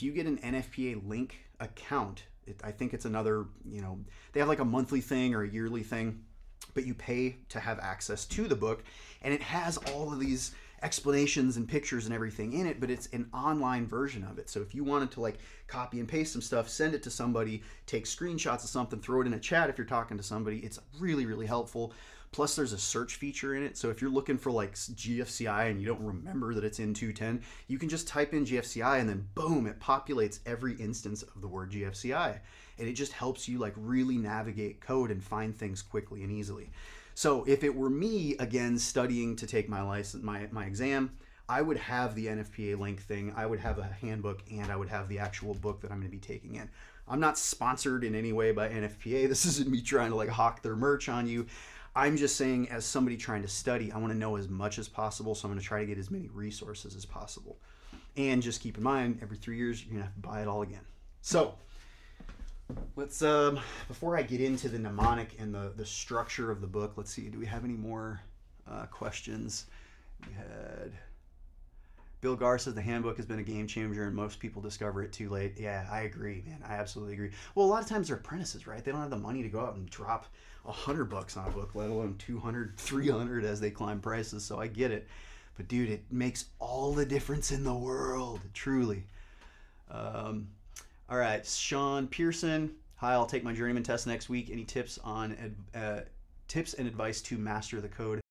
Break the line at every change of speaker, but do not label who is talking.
if you get an NFPA link account, it, I think it's another, you know, they have like a monthly thing or a yearly thing, but you pay to have access to the book, and it has all of these explanations and pictures and everything in it, but it's an online version of it. So if you wanted to like copy and paste some stuff, send it to somebody, take screenshots of something, throw it in a chat if you're talking to somebody, it's really, really helpful. Plus, there's a search feature in it. So if you're looking for like GFCI and you don't remember that it's in 210, you can just type in GFCI and then boom, it populates every instance of the word GFCI. And it just helps you like really navigate code and find things quickly and easily. So if it were me again studying to take my license, my, my exam, I would have the NFPA link thing. I would have a handbook and I would have the actual book that I'm going to be taking in. I'm not sponsored in any way by NFPA. This isn't me trying to like hawk their merch on you. I'm just saying, as somebody trying to study, I want to know as much as possible. So I'm going to try to get as many resources as possible. And just keep in mind, every three years, you're going to have to buy it all again. So let's, um, before I get into the mnemonic and the, the structure of the book, let's see, do we have any more uh, questions? We had. Bill Gar says the handbook has been a game changer and most people discover it too late. Yeah, I agree, man. I absolutely agree. Well, a lot of times they're apprentices, right? They don't have the money to go out and drop a hundred bucks on a book, let alone 200, 300 as they climb prices. So I get it. But dude, it makes all the difference in the world, truly. Um, all right, Sean Pearson. Hi, I'll take my journeyman test next week. Any tips on uh, tips and advice to master the code